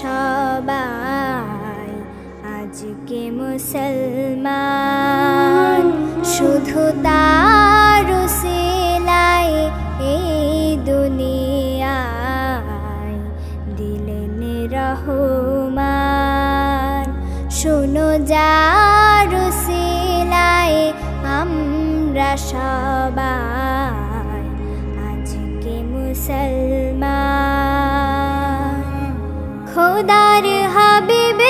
সবাই, আজকে মুসলমান, শুধু তার সেলায় এই দুনিয়ায় দিলেন রহমান। শোনো যার সেলায় আমরা সবাই, আজকে মুসলমান। খোদার হাবিব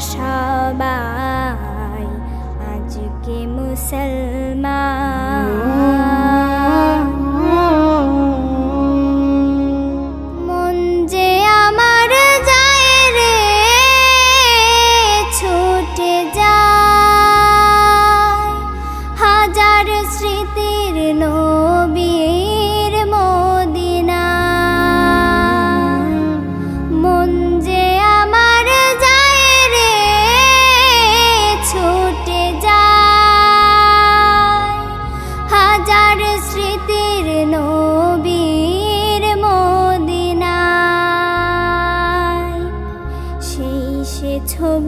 সবাই আজকে মুসলমান।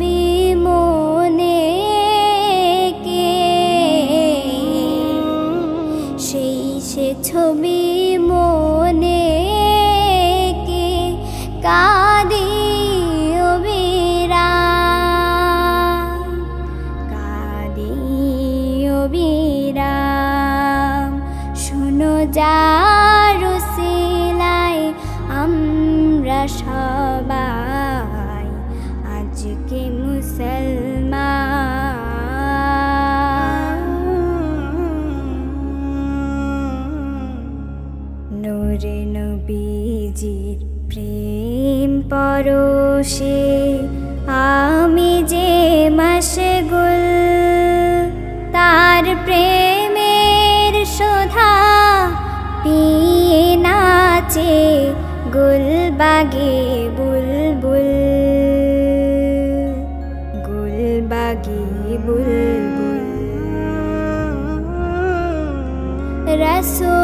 ছবি মনে কে? সেই সে ছবি মনে কে? কাদি কাদি শুনো সিলাই আমরা সবাই নূরে নবীজির প্রেম পরশে আমি যে মশগুল তার প্রেমের শোধা পিয়ে নাচে গুলবাগে বুলবুল গুলবাগে বুলবুল রসুল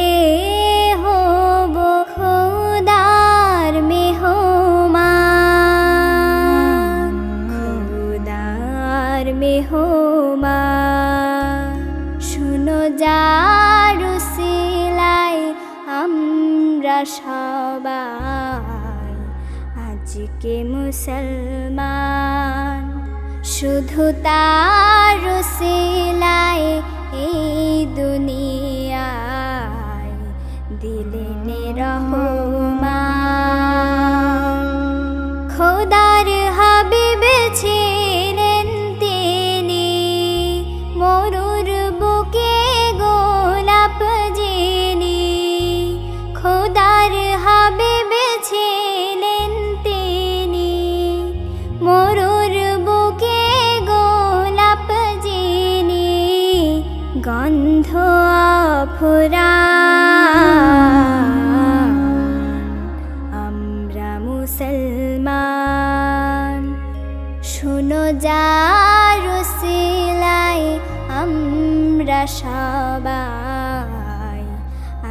আমরা সবাই আজকে মুসলমান। শুধু তার সিলাই এই গন্ধ আমরা মুসলমান। শুনো যার সিলাই আমরা সবাই।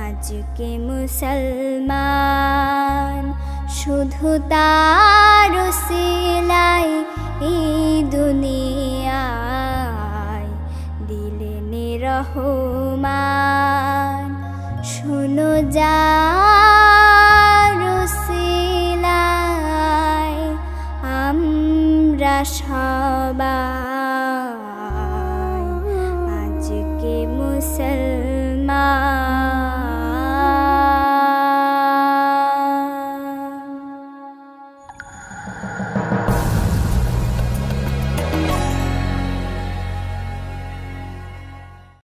আজ আজকে মুসলমান, শুধু তার সিলাই এই দুনিয়ায় أصحابا